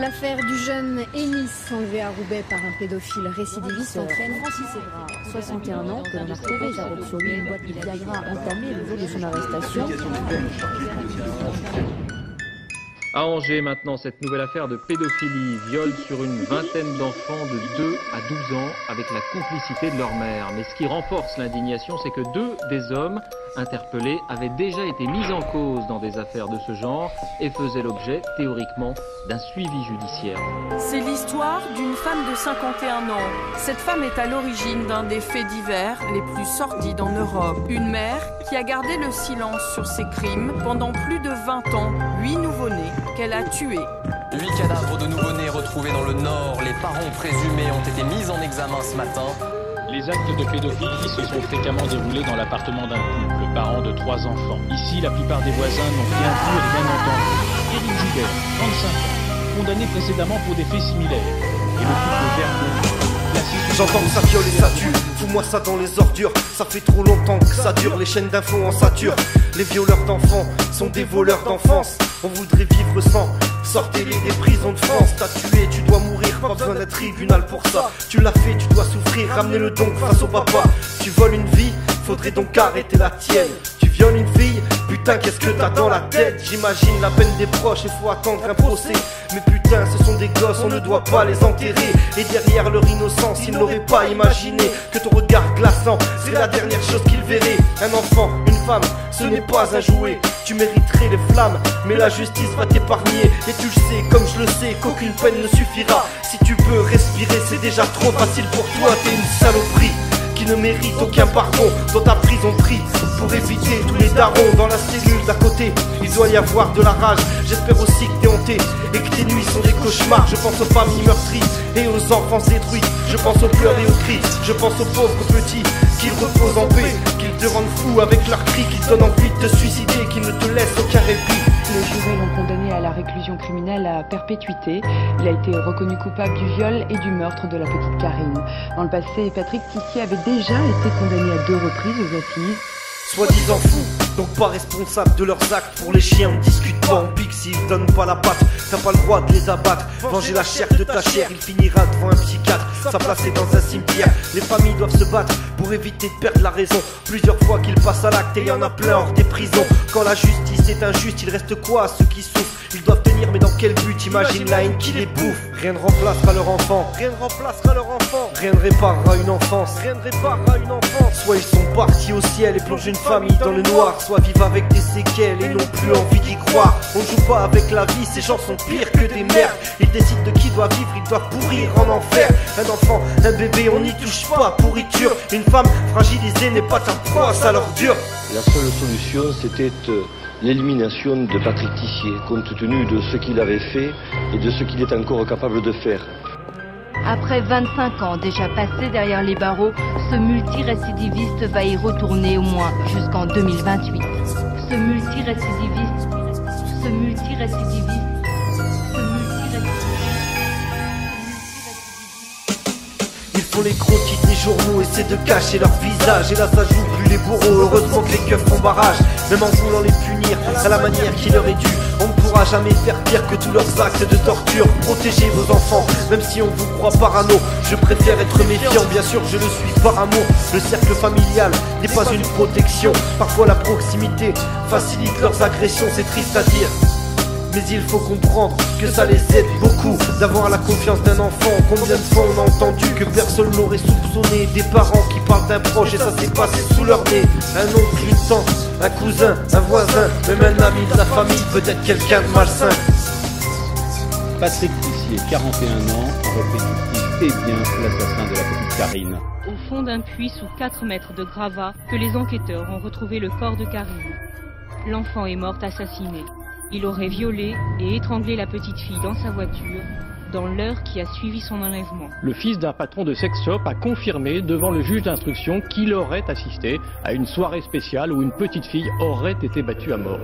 L'affaire du jeune Ennis enlevé à Roubaix par un pédophile récidiviste. Entraîne Francis Evra, 61 ans, que l'on a retrouvé avoir sur lui une boîte de Viagra entamée le jour de son arrestation. À Angers, maintenant, cette nouvelle affaire de pédophilie, viol sur une vingtaine d'enfants de 2 à 12 ans avec la complicité de leur mère. Mais ce qui renforce l'indignation, c'est que deux des hommes interpellés avaient déjà été mis en cause dans des affaires de ce genre et faisaient l'objet, théoriquement, d'un suivi judiciaire. C'est l'histoire d'une femme de 51 ans. Cette femme est à l'origine d'un des faits divers les plus sordides en Europe. Une mère qui a gardé le silence sur ses crimes pendant plus de 20 ans, huit nouveau-nés qu'elle a tués. Huit cadavres de nouveau-nés retrouvés dans le Nord. Les parents présumés ont été mis en examen ce matin. Les actes de pédophilie se sont fréquemment déroulés dans l'appartement d'un couple, parent de trois enfants. Ici, la plupart des voisins n'ont rien vu et rien entendu. Éric Joubert, 35 ans, condamné précédemment pour des faits similaires. Et le couple Verdon, J'entends que ça viole et ça tue, fous-moi ça dans les ordures. Ça fait trop longtemps que ça dure, les chaînes d'infos en sature Les violeurs d'enfants sont des voleurs d'enfance. On voudrait vivre sans Sortez-les des prisons de France, t'as tué, tu dois mourir, pas besoin d'un tribunal pour ça. Tu l'as fait, tu dois souffrir, ramenez-le donc face au papa. Tu voles une vie, faudrait donc arrêter la tienne. Tu violes une fille, putain, qu'est-ce que t'as dans la tête? J'imagine la peine des proches, il faut attendre un procès. Mais putain, ce sont des gosses, on ne doit pas les enterrer. Et derrière leur innocence, ils n'auraient pas imaginé que ton regard glaçant, c'est la dernière chose qu'ils verraient. Un enfant, une femme, ce n'est pas un jouet. Tu mériterais les flammes, mais la justice va t'épargner. Et tu le sais, comme je le sais, qu'aucune peine ne suffira. Si tu peux respirer, c'est déjà trop facile pour toi, t'es une saloperie qui ne mérite aucun pardon dans ta prison prise pour éviter tous les darons dans la cellule d'à côté. Il doit y avoir de la rage. J'espère aussi que t'es hanté et que tes nuits sont des cauchemars. Je pense aux familles meurtries et aux enfants détruits. Je pense aux pleurs et aux cris. Je pense aux pauvres petits qu'ils reposent en paix, qu'ils te rendent fou avec leurs cris, qu'ils donnent envie de te suicider, qu'ils ne te laissent aucun répit. Le jury l'ont condamné à la réclusion criminelle à perpétuité. Il a été reconnu coupable du viol et du meurtre de la petite Karine. Dans le passé, Patrick Tissier avait déjà été condamné à deux reprises aux assises. Soi-disant fous, donc pas responsable de leurs actes. Pour les chiens, on discute pas, on pique s'ils donnent pas la patte. T'as pas le droit de les abattre. Venger la chair de ta chair, il finira devant un psychiatre. Sa place est dans un cimetière. Les familles doivent se battre pour éviter de perdre la raison. Plusieurs fois qu'ils passent à l'acte et y en a plein hors des prisons. Quand la justice est injuste, il reste quoi à ceux qui souffrent? Ils doivent tenir, mais dans quel but? Imagine la haine qui les bouffe. Rien ne remplacera leur enfant. Rien ne remplacera leur enfant. Rien ne réparera une enfance. Rien ne réparera une enfance. Soit ils sont partis au ciel et plongent une famille dans le noir. Soit vivent avec des séquelles et n'ont plus envie d'y croire. On joue pas avec la vie, ces gens sont pires que des merdes. Ils décident de qui doit vivre, ils doivent pourrir en enfer. Un enfant, un bébé, on n'y touche pas. Pourriture, une femme fragilisée n'est pas ta proie, ça leur dure. La seule solution, c'était euh, l'élimination de Patrick Tissier, compte tenu de ce qu'il avait fait et de ce qu'il est encore capable de faire. Après 25 ans déjà passés derrière les barreaux, ce multirécidiviste va y retourner au moins jusqu'en 2028. Ce multirécidiviste, ce multirécidiviste, Ils font les gros titres des journaux, essaient de cacher leur visage. Et là, ça joue plus les bourreaux. Heureusement que les keufs font barrage. Même en voulant les punir à la manière qui leur est due. On ne pourra jamais faire pire que tous leurs actes de torture. Protégez vos enfants, même si on vous croit parano. Je préfère être méfiant, bien sûr, je le suis par amour. Le cercle familial n'est pas une protection. Parfois, la proximité facilite leurs agressions, c'est triste à dire. Mais il faut comprendre que ça les aide beaucoup d'avoir la confiance d'un enfant. Combien de fois on a entendu que personne n'aurait soupçonné des parents qui parlent d'un proche et ça s'est passé sous leur nez. Un oncle, une tante, un cousin, un voisin, même un ami de la famille, peut-être quelqu'un de malsain. Patrick Tissier, 41 ans, répétitif et bien l'assassin de la petite Karine. Au fond d'un puits sous 4 mètres de gravats, que les enquêteurs ont retrouvé le corps de Karine. L'enfant est morte assassinée. Il aurait violé et étranglé la petite fille dans sa voiture dans l'heure qui a suivi son enlèvement. Le fils d'un patron de sex shop a confirmé devant le juge d'instruction qu'il aurait assisté à une soirée spéciale où une petite fille aurait été battue à mort.